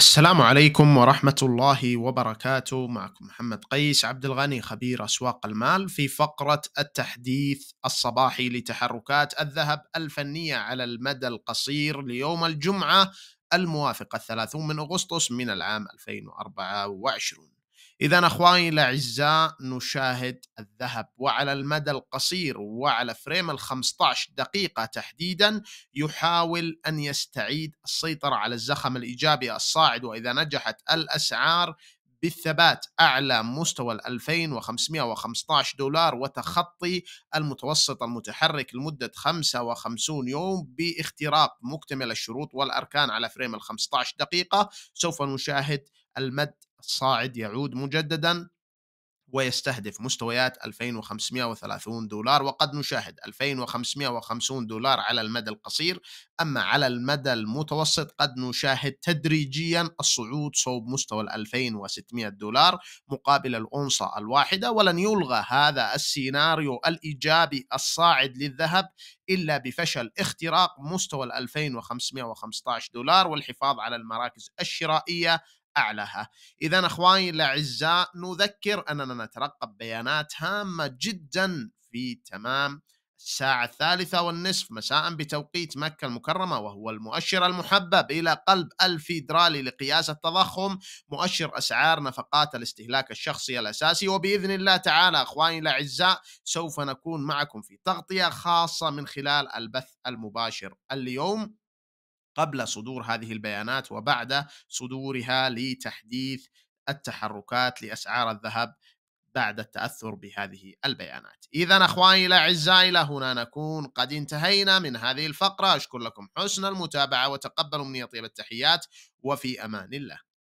السلام عليكم ورحمة الله وبركاته. معكم محمد قيس عبد الغني خبير أسواق المال في فقرة التحديث الصباحي لتحركات الذهب الفنية على المدى القصير ليوم الجمعة الموافق الثلاثون من أغسطس من العام 2024 إذا أخواني الأعزاء نشاهد الذهب وعلى المدى القصير وعلى فريم ال 15 دقيقة تحديدا يحاول أن يستعيد السيطرة على الزخم الإيجابي الصاعد وإذا نجحت الأسعار بالثبات أعلى مستوى ال 2515 دولار وتخطي المتوسط المتحرك لمدة 55 يوم باختراق مكتمل الشروط والأركان على فريم ال 15 دقيقة. سوف نشاهد المد الصاعد يعود مجددا ويستهدف مستويات 2530 دولار وقد نشاهد 2550 دولار على المدى القصير. أما على المدى المتوسط قد نشاهد تدريجيا الصعود صوب مستوى 2600 دولار مقابل الاونصه الواحدة ولن يلغى هذا السيناريو الإيجابي الصاعد للذهب إلا بفشل اختراق مستوى 2515 دولار والحفاظ على المراكز الشرائية اعلاها. اذا أخواني الأعزاء نذكر أننا نترقب بيانات هامة جدا في تمام الساعة الثالثة والنصف. مساء بتوقيت مكة المكرمة وهو المؤشر المحبب إلى قلب الفيدرالي لقياس التضخم مؤشر أسعار نفقات الاستهلاك الشخصي الأساسي. وبإذن الله تعالى أخواني الأعزاء سوف نكون معكم في تغطية خاصة من خلال البث المباشر. اليوم قبل صدور هذه البيانات وبعد صدورها لتحديث التحركات لأسعار الذهب بعد التأثر بهذه البيانات. اذا أخواني الأعزاء إلى هنا نكون قد انتهينا من هذه الفقرة، أشكر لكم حسن المتابعة وتقبلوا مني طيب التحيات وفي أمان الله.